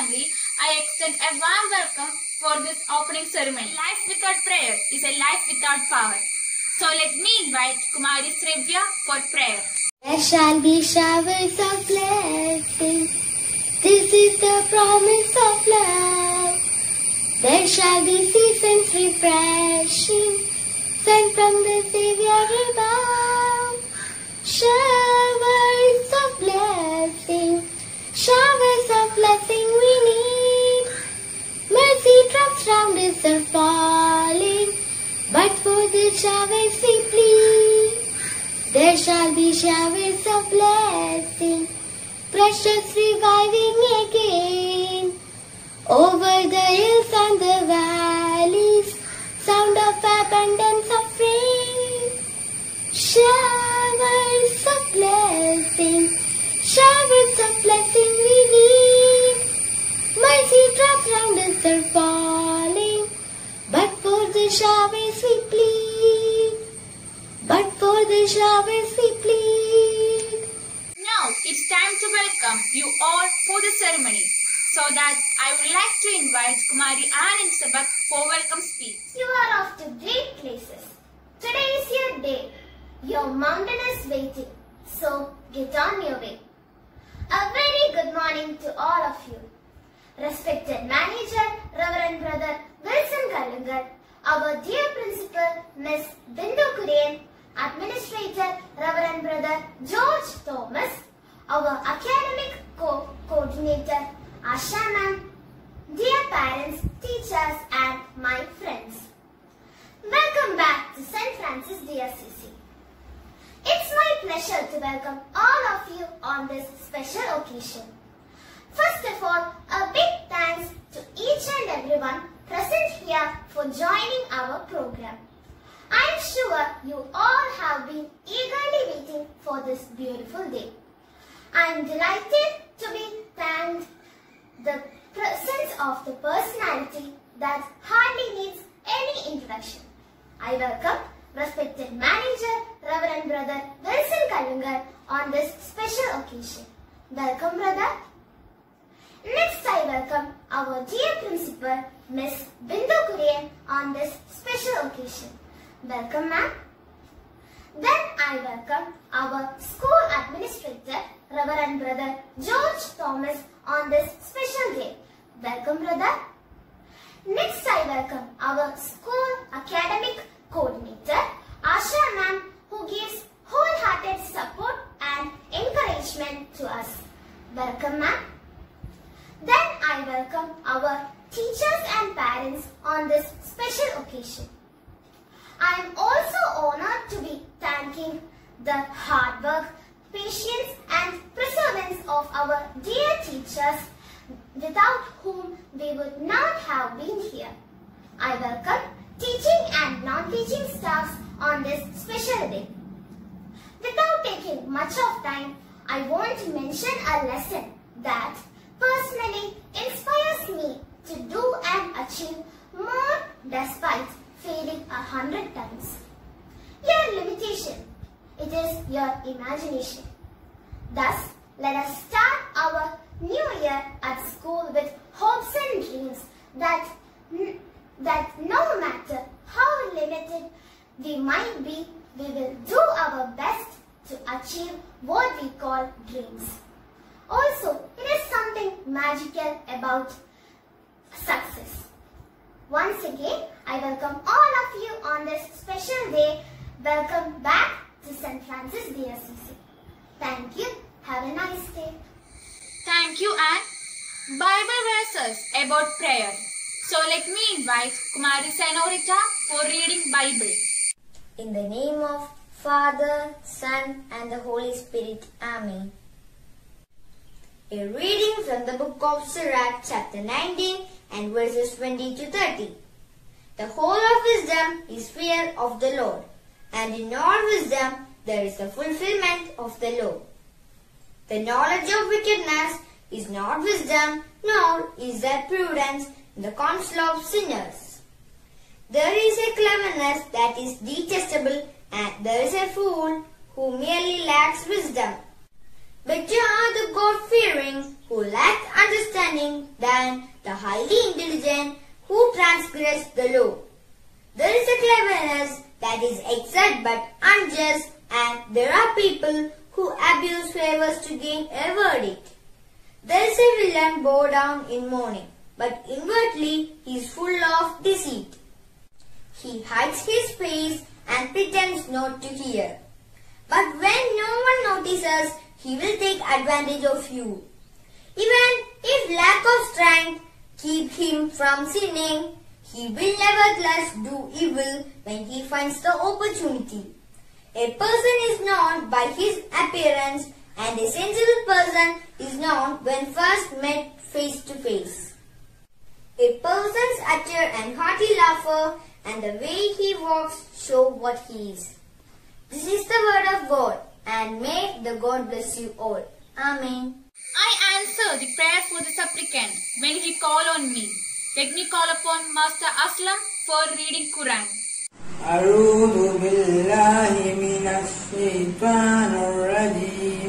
family, I extend a warm welcome for this opening ceremony. Life without prayer is a life without power. So let me invite Kumari Srivya for prayer. There shall be showers of blessing. This is the promise of love. There shall be seasons refreshing, sent from the Savior above. Showers of blessing, showers of blessing we need. Mercy drops round us are falling, but for the showers we plead. There shall be showers of blessing, precious reviving again. Over the hills and the valleys, sound of abundance of rain. Showers showers of blessing we need. Mercy drops round us are falling, but for the showers we plead. But for the showers we plead. Now it's time to welcome you all for the ceremony. So that I would like to invite Kumari Ann Elizabeth for welcome speech. You are off to great places. Today is your day. Your mountain is waiting. So get on your way. A very good morning to all of you. Respected manager, Reverend Brother Wilson Kalungal, our dear principal, Miss Bindu Kurian, administrator, Reverend Brother George Thomas, our academic co-coordinator, Asha ma'am, dear parents, teachers and my friends. Welcome back to St. Francis D' Assisi. It's my pleasure to welcome all of you on this special occasion. First of all, a big thanks to each and everyone present here for joining our program. I am sure you all have been eagerly waiting for this beautiful day. I am delighted to be thanked the presence of the personality that hardly needs any introduction. I welcome respected manager Reverend Brother Wilson Kalungal on this special occasion. Welcome brother. Next I welcome our dear principal Miss Bindu Kurian on this special occasion. Welcome ma'am. Then I welcome our school administrator Reverend Brother George Thomas on this special day. Welcome brother. Next I welcome our school academic coordinator Asha ma'am who gives wholehearted support and encouragement to us. Welcome ma'am. Then I welcome our teachers and parents on this special occasion. I am also honored to be thanking the hard work, patience and perseverance of our dear teachers without whom we would not have been here. I welcome teaching and non-teaching staffs on this special day. Without taking much of time, I want to mention a lesson that personally inspires me to do and achieve more despite failing a hundred times. Your limitation, it is your imagination. Thus, let us start our new year at school with hopes and dreams that, that no matter how limited we might be, we will do our best to achieve what we call dreams. Also, it is something magical about success. Once again, I welcome all of you on this special day. Welcome back to St. Francis D' Assisi. Thank you. Have a nice day. Thank you Ann. Bible verses about prayer. So let me invite Kumari Senorita for reading Bible. In the name of Father, Son, and the Holy Spirit. Amen. A reading from the book of Sirach, chapter 19, and verses 20 to 30. The whole of wisdom is fear of the Lord, and in all wisdom there is the fulfillment of the law. The knowledge of wickedness is not wisdom, nor is there prudence in the counsel of sinners. There is a cleverness that is detestable, and there is a fool who merely lacks wisdom. Better are the God-fearing who lack understanding than the highly intelligent who transgress the law. There is a cleverness that is exact but unjust, and there are people who abuse favors to gain a verdict. There is a villain bow down in mourning, but inwardly he is full of deceit. He hides his face and pretends not to hear. But when no one notices, he will take advantage of you. Even if lack of strength keep him from sinning, he will nevertheless do evil when he finds the opportunity. A person is known by his appearance and a sensible person is known when first met face to face. A person's utter and hearty laughter and the way he walks show what he is. This is the word of God and may the God bless you all. Amen. I answer the prayer for the supplicant when he call on me. Let me call upon Master Aslam for reading Quran. أعوذ بالله من الشيطان الرجيم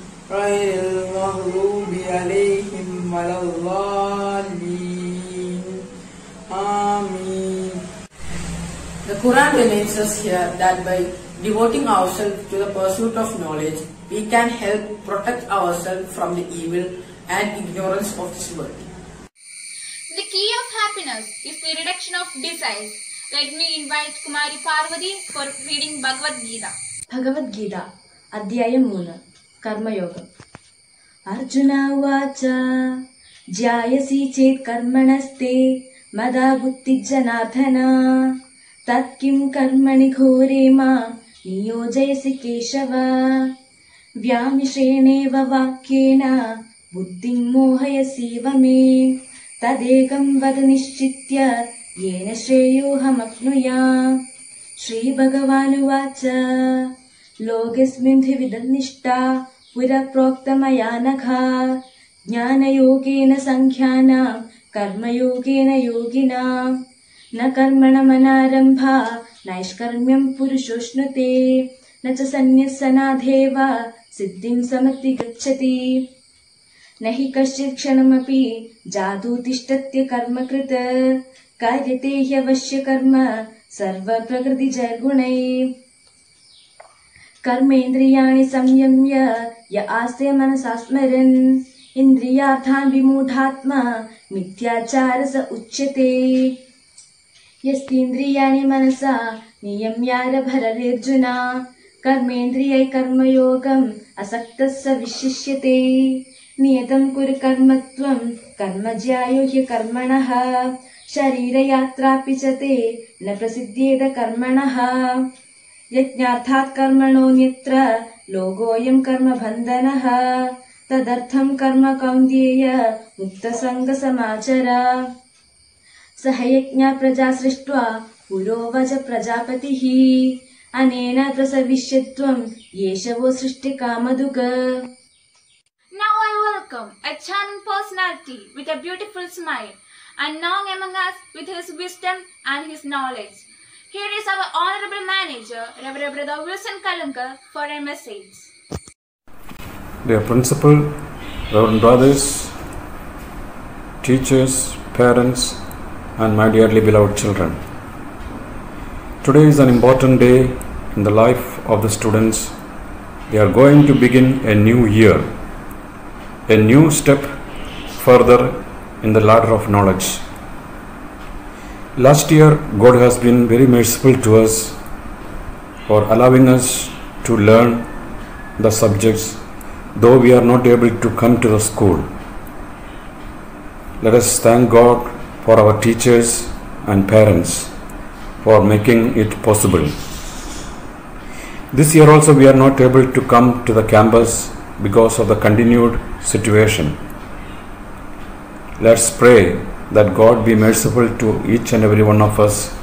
غير المغلوب عليهم ولا الضالين آمين The Quran reminds us here that by devoting ourselves to the pursuit of knowledge, we can help protect ourselves from the evil and ignorance of this world. The key of happiness is the reduction of desires. Let me invite Kumari Parvati for reading Bhagavad Gita. Bhagavad Gita, Adhyayam 3. कर्मयोगम्। Arjun उवाच ज्यायसि चेत् कर्मणस्ते मदा बुद्धिजनार्दन तत् किं कर्मणि घोरेम नियोजयसि केशव। व्यामिषेणेव वाक्येन बुद्धिं मोहयसीव मे। तदेकं वद निश्चित्य येन श्रेयोऽहमप्नुया श्रीभगवानुवाच लोकेऽस्मिन् द्विविधनिष्ठा पुरा प्रोक्तमया नखा ज्ञानयोगेन सङ्ख्यानां कर्मयोगेन योगिनां। न कर्मणमनारम्भा नैष्कर्म्यं पुरुषोष्णुते। न च सन्न्यस्सनाधेव सिद्धिं सिद्धिम् गच्छति न हि कश्चित् क्षणमपि जादूतिष्ठत्यकर्मकृत कार्यते ह्यवश्यकर्म सर्वप्रकृतिजर्गुणैः। कर्मेन्द्रियाणि संयम्य य आस्ते मनसा स्मरन्। इन्द्रियार्थान् विमूढात्मा मिथ्याचार स उच्यते। यस्तीन्द्रियाणि मनसा नियम्यारभररेर्जुना कर्मेन्द्रियै कर्मयोगम् असक्तः स विशिष्यते। नियतं कुरु कर्म ज्यायो ह्यकर्मणः शरीरयात्रापि च ते न प्रसिद्ध्येद कर्मणः यज्ञार्थात् कर्मणोऽन्यत्र लोकोऽयं कर्मबन्धनः तदर्थं कर्म कौन्तेय मुक्तसङ्गसमाचर सह यज्ञा प्रजा सृष्ट्वा पुरोवच प्रजापतिः अनेन प्रसविष्यत्वम् येष वो सृष्टिकामधुक Now I welcome a charming personality with a beautiful smile and known among us with his wisdom and his knowledge. Here is our honorable manager, Reverend Brother Wilson Kalungal, for a message. Dear Principal, Reverend Brothers, teachers, parents, and my dearly beloved children. Today is an important day in the life of the students. They are going to begin a new year, a new step further in the ladder of knowledge. Last year, God has been very merciful to us. for allowing us to learn the subjects though we are not able to come to the school. Let us thank God for our teachers and parents for making it possible. This year also we are not able to come to the campus because of the continued situation. Let's pray that God be merciful to each and every one of us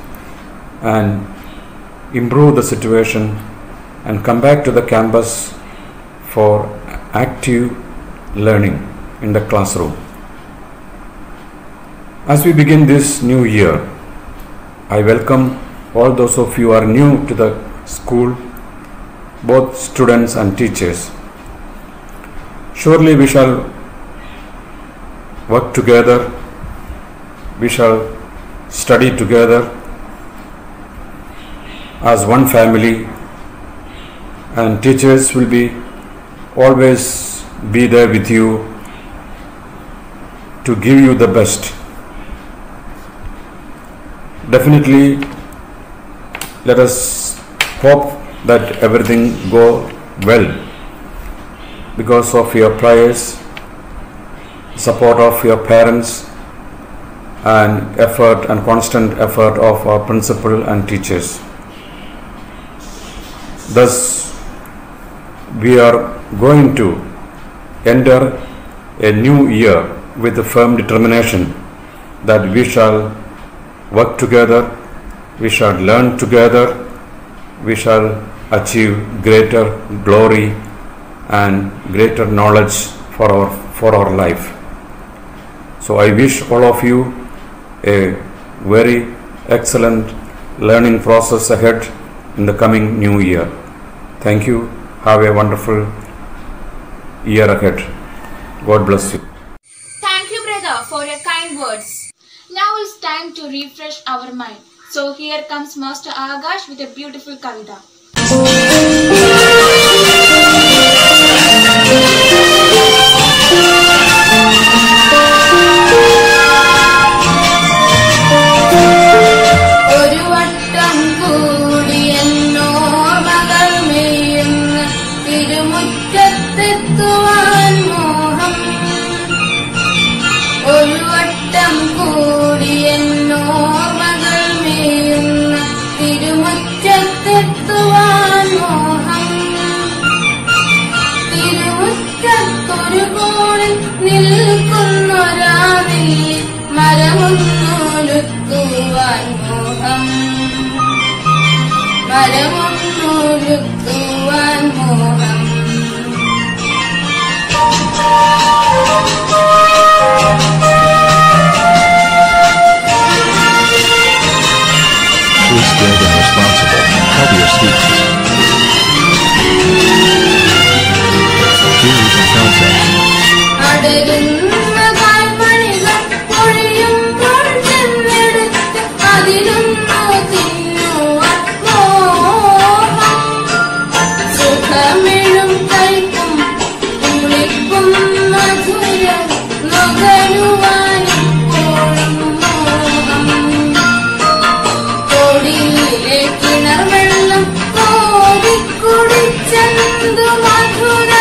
and improve the situation and come back to the campus for active learning in the classroom. As we begin this new year, I welcome all those of you who are new to the school, both students and teachers. Surely we shall work together, we shall study together as one family, and teachers will be always be there with you to give you the best. Definitely, let us hope that everything go well because of your prayers, support of your parents, and effort and constant effort of our principal and teachers. Thus, we are going to enter a new year with a firm determination that we shall work together, we shall learn together, we shall achieve greater glory and greater knowledge for our for our life. So I wish all of you a very excellent learning process ahead in the coming new year. Thank you. Have a wonderful year ahead. God bless you. Thank you, brother, for your kind words. Now it's time to refresh our mind. So here comes Master Agash with a beautiful kavita. Responsible? Help your students. Theories and concepts. Bindu Madhura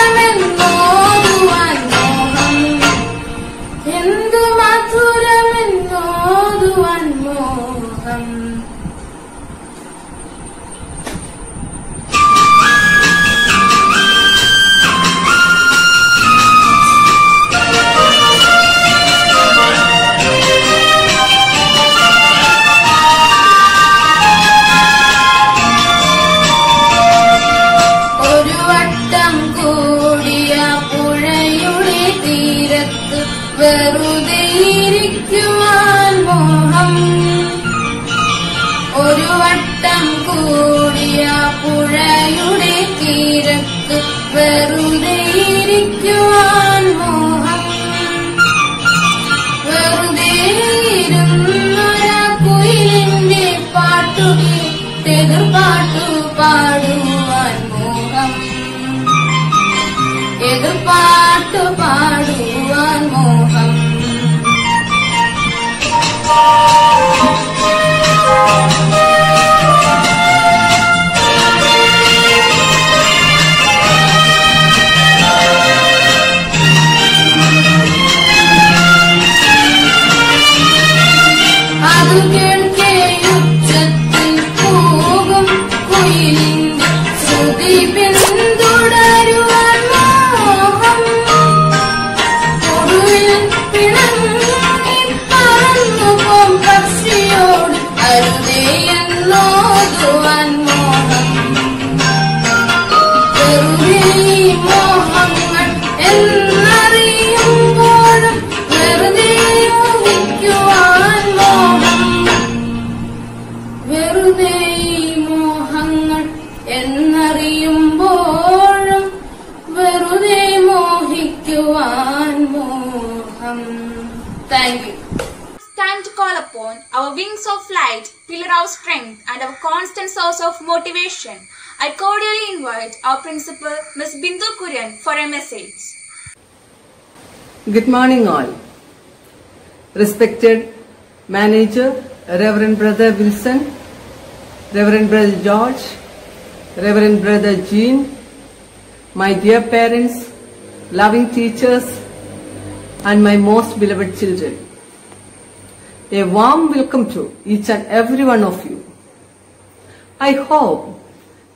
പുഴയുടെ തീരത്ത് വെറുതെ ഇരിക്കുവാൻ you can't get you time to call upon our wings of light, pillar of strength, and our constant source of motivation. I cordially invite our principal, Ms. Bindu Kurian, for a message. Good morning, all. Respected Manager, Reverend Brother Wilson, Reverend Brother George, Reverend Brother Jean, my dear parents, loving teachers, and my most beloved children. A warm welcome to each and every one of you. I hope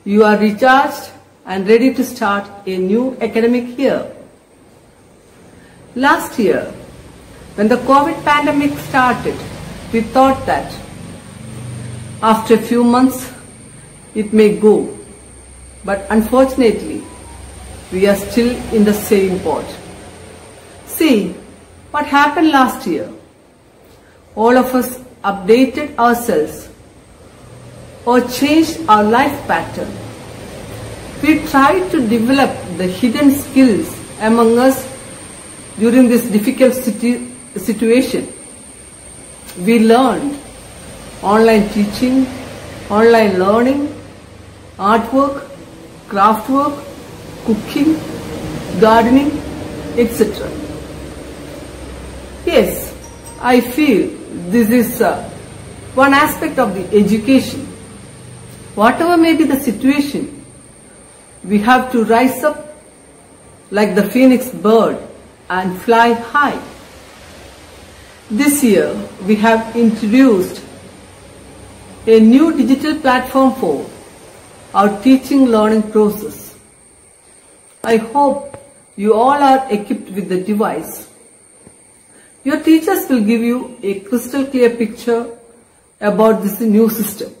you are recharged and ready to start a new academic year. Last year, when the COVID pandemic started, we thought that after a few months it may go, but unfortunately, we are still in the same boat. See what happened last year. All of us updated ourselves or changed our life pattern. We tried to develop the hidden skills among us during this difficult situ- situation. We learned online teaching, online learning, artwork, craft work, cooking, gardening, etc. Yes, I feel this is uh, one aspect of the education. Whatever may be the situation, we have to rise up like the phoenix bird and fly high. This year, we have introduced a new digital platform for our teaching learning process. I hope you all are equipped with the device. Your teachers will give you a crystal clear picture about this new system.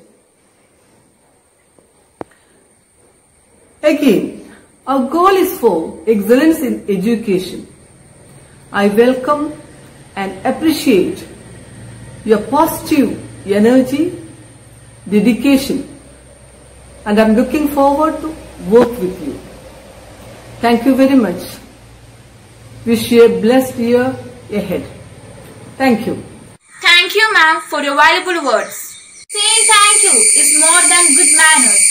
Again, our goal is for excellence in education. I welcome and appreciate your positive energy, dedication, and I'm looking forward to work with you. Thank you very much. Wish you a blessed year ahead. Thank you. Thank you, ma'am, for your valuable words. Saying thank you is more than good manners.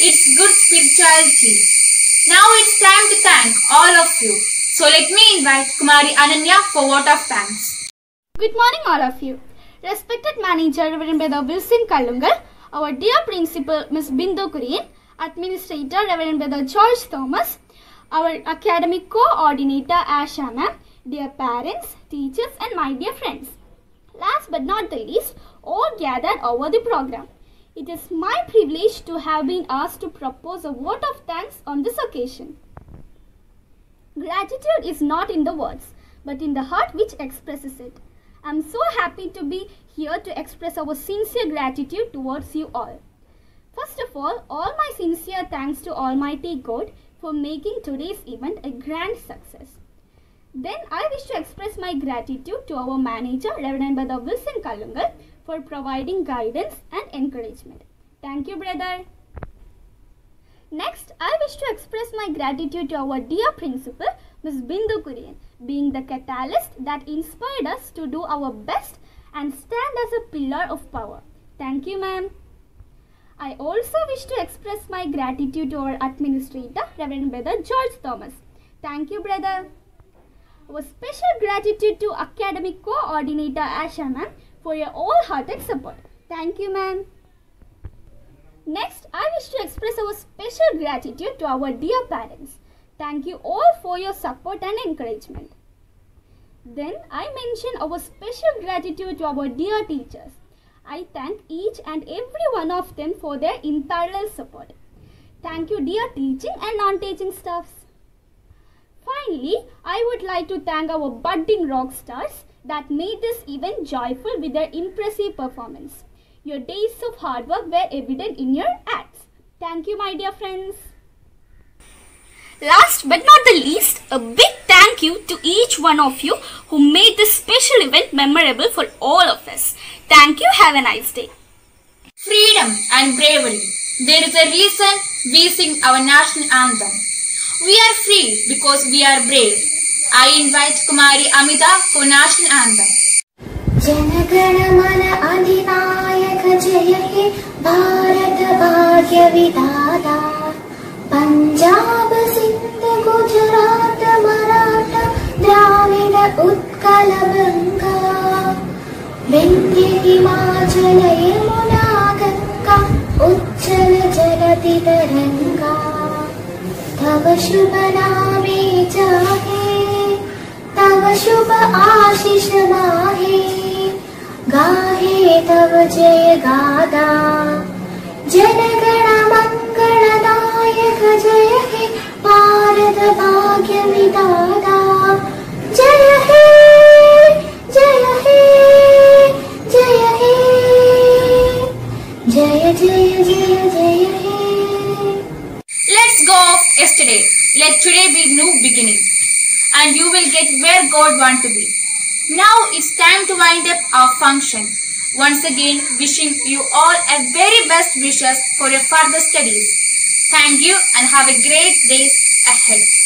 It's good spirituality. Now it's time to thank all of you. So let me invite Kumari Ananya for vote of thanks. Good morning, all of you. Respected Manager Reverend Brother Wilson Kalungal, our dear Principal Miss Bindu Kurian, Administrator Reverend Brother George Thomas, our Academic Coordinator Asha Ma'am, dear parents, teachers, and my dear friends. Last but not the least, all gathered over the program. It is my privilege to have been asked to propose a vote of thanks on this occasion. Gratitude is not in the words, but in the heart which expresses it. I am so happy to be here to express our sincere gratitude towards you all. First of all, all my sincere thanks to Almighty God for making today's event a grand success. Then I wish to express my gratitude to our manager, Reverend Brother Wilson Kalungal, for providing guidance and encouragement. Thank you, brother. Next, I wish to express my gratitude to our dear principal, Ms. Bindu Kurian, being the catalyst that inspired us to do our best and stand as a pillar of power. Thank you, ma'am. I also wish to express my gratitude to our administrator, Reverend Brother George Thomas. Thank you, brother. Our special gratitude to Academic Coordinator Asha ma'am for your all-hearted support. Thank you, ma'am. Next, I wish to express our special gratitude to our dear parents. Thank you all for your support and encouragement. Then, I mention our special gratitude to our dear teachers. I thank each and every one of them for their unparalleled support. Thank you, dear teaching and non-teaching staffs. Finally, I would like to thank our budding rock stars that made this event joyful with their impressive performance. Your days of hard work were evident in your acts. Thank you, my dear friends. Last but not the least, a big thank you to each one of you who made this special event memorable for all of us. Thank you. Have a nice day. freedom and bravery. There is a reason we sing our national anthem. We are free because we are brave. I invite Kumari Amita for national anthem. Jana Gana Mana अधिनायक जय हे भारत भाग्य विधाता पञ्जाब सिन्ध गुजरात मराठा द्राविड उत्कल गङ्गा विन्ध्य हिमाचल यमुना गङ्गा उज्जल जलति तरङ्गा तव शुभ नामे जाहे तव शुभ आशिष माहे। गाहे तव जय गादा जनगण मङ्गलदायक जय हे भारत भाग्य विदाता जय हे जय हे जय हे। जय जय जय जय Let today be new beginning. And you will get where God want to be. Now it's time to wind up our function. Once again, wishing you all a very best wishes for your further studies. Thank you and have a great day ahead.